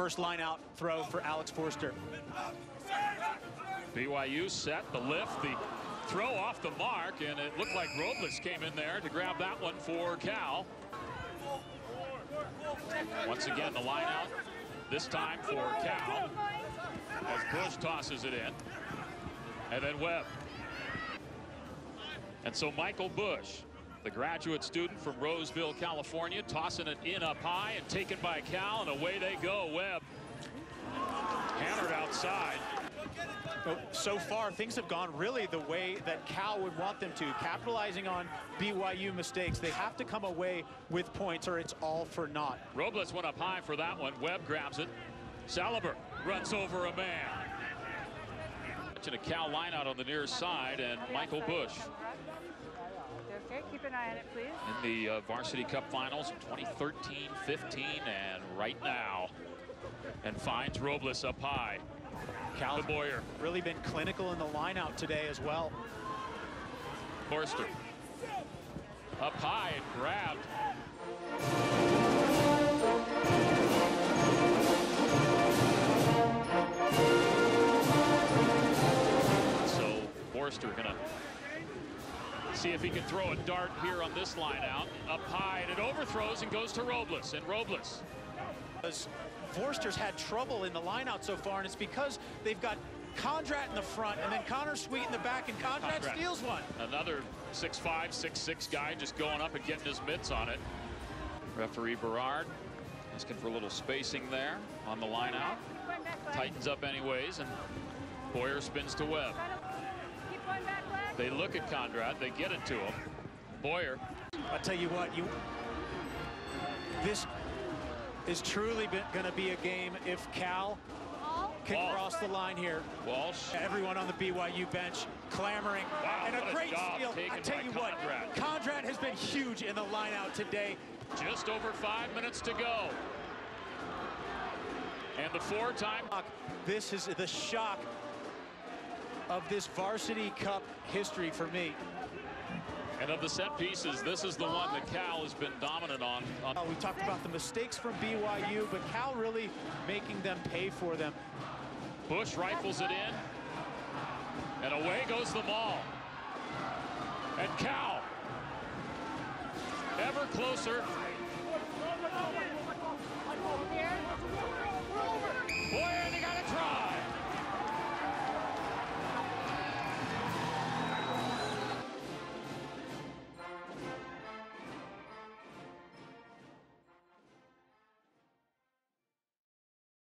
first line out throw for Alex Forster. BYU set the lift, the throw off the mark, and it looked like Robles came in there to grab that one for Cal. Once again, the line out, this time for Cal, as Bush tosses it in. And then Webb. And so Michael Bush, the graduate student from Roseville, California, tossing it in up high and taken by Cal, and away they go. Webb hammered outside. Oh, so far, things have gone really the way that Cal would want them to, capitalizing on BYU mistakes. They have to come away with points or it's all for naught. Robles went up high for that one. Webb grabs it. Saliber runs over a man. A Cal line out on the near side and Michael Bush. Okay, keep an eye on it, please. In the uh, Varsity Cup Finals 2013-15 and right now. And finds Robles up high. Cal Boyer. Really been clinical in the line out today as well. Forster. Up high and grabbed. So Forster gonna see if he can throw a dart here on this line out. Up high and it overthrows and goes to Robles. And Robles. Forster's had trouble in the lineout so far, and it's because they've got Condrat in the front and then Connor Sweet in the back, and Condrat, Condrat. steals one. Another 6'5", 6'6 guy just going up and getting his mitts on it. Referee Berard asking for a little spacing there on the line out. Keep going back, Glenn. Tightens up anyways, and Boyer spins to Webb. Keep going back, Glenn. They look at Conrad, they get it to him. Boyer, I tell you what, you this is truly going to be a game if Cal can Ball. cross the line here. Walsh, Everyone on the BYU bench clamoring. Wow, and a great steal. I tell you what, Conrad. Conrad has been huge in the lineout today. just over five minutes to go. And the four-time This is the shock of this varsity cup history for me. and of the set pieces, this is the one that Cal has been dominant on. Uh, we talked about the mistakes from BYU, but Cal really making them pay for them. Bush rifles it in. And away goes the ball. And Cal ever closer